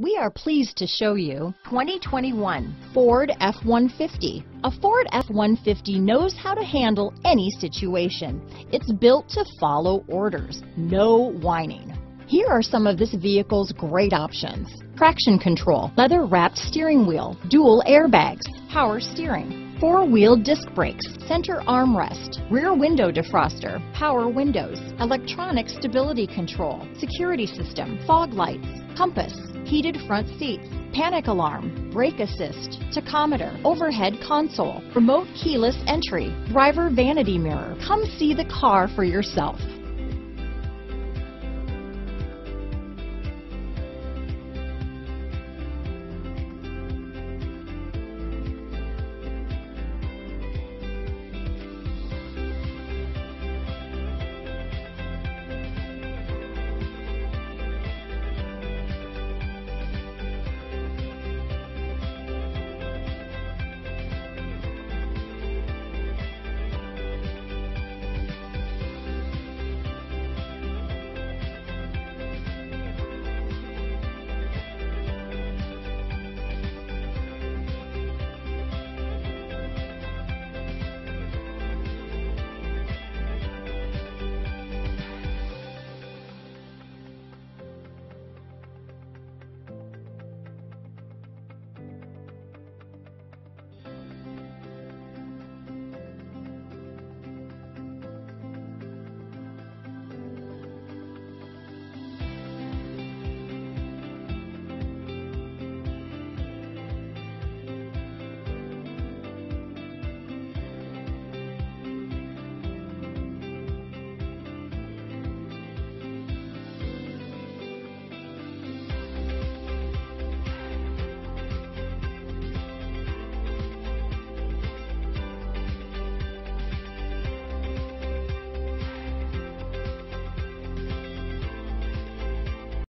We are pleased to show you 2021 Ford F-150. A Ford F-150 knows how to handle any situation. It's built to follow orders, no whining. Here are some of this vehicle's great options. Traction control, leather wrapped steering wheel, dual airbags, power steering, four-wheel disc brakes, center armrest, rear window defroster, power windows, electronic stability control, security system, fog lights, compass, heated front seats, panic alarm, brake assist, tachometer, overhead console, remote keyless entry, driver vanity mirror. Come see the car for yourself.